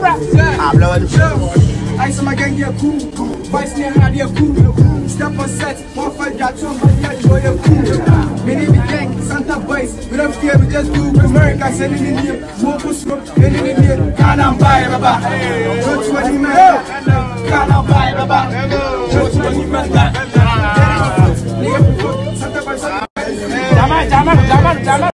Habla, bueno. Ice on my gang yeah, cool. Vice near how yeah, cool. Step on set, one fight got two, but yeah, joy yeah, cool. Many the gang, Santa Boys. We don't fear, we just do. America sending in here. Smoke for smoke, sending in here. Can't I'm buy, baba. Don't you any man? Can't I'm buy, baba. Don't you any man? Santa Boys. Jaman, jaman, jaman, jaman.